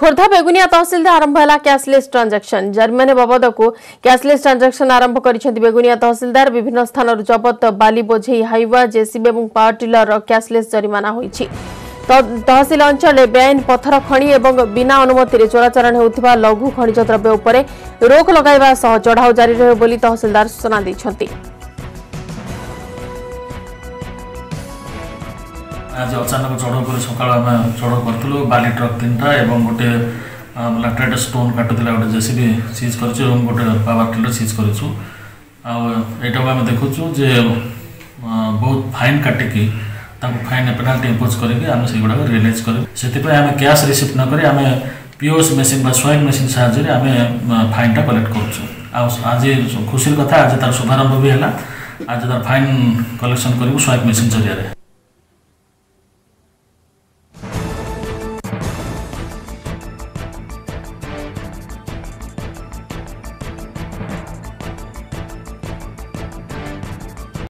ଖୋର୍ଦ୍ଧା ବେଗୁନିଆ ତହସିଲରେ ଆରମ୍ଭ ହେଲା କ୍ୟାସ୍ଲେସ୍ ଟ୍ରାଞ୍ଜାକ୍ସନ୍ ଜର୍ମାନେ ବାବଦକୁ କ୍ୟାସ୍ଲେସ୍ ଟ୍ରାଞ୍ଜାକ୍ସନ୍ ଆରମ୍ଭ କରିଛନ୍ତି ବେଗୁନିଆ ତହସିଲଦାର ବିଭିନ୍ନ ସ୍ଥାନରୁ ଜବତ ବାଲି ବୋଝେଇ ହାଇୱା ଜେସିବି ଏବଂ ପାୱାର ଟିଲରର କ୍ୟାସ୍ଲେସ୍ ଜରିମାନା ହୋଇଛି ତହସିଲ ଅଞ୍ଚଳରେ ବେଆଇନ ପଥର ଖଣି ଏବଂ ବିନା ଅନୁମତିରେ ଚୋରାଚାଲାଣ ହେଉଥିବା ଲଘୁ ଖଣିଜ ଦ୍ରବ୍ୟ ଉପରେ ରୋକ ଲଗାଇବା ସହ ଚଢ଼ାଉ ଜାରି ରହିବ ବୋଲି ତହସିଲଦାର ସୂଚନା ଦେଇଛନ୍ତି आज अचानक चढौक सका चढाउ बालि ट्रक्तिटा गएर स्टोन काटुति गए जेसि सिज गरिछु ए गए पावार टर सिज गरिछु आउ एटाको आम देखुछु जे बहुत फाइन काटिक फाइन पेनाल्टी एपोज गरिगुडा रिलिज गरी सितिपे क्यास रिसिभ नक आमे पिओस मेसन बा स्वइप मेसिन साइन टा कलेक्ट गर्छु आउँछ खुसी कथा आज त शुभारम्भ आज तार फाइन कलेक्सन गरौँ स्वइप मेसिन जरियर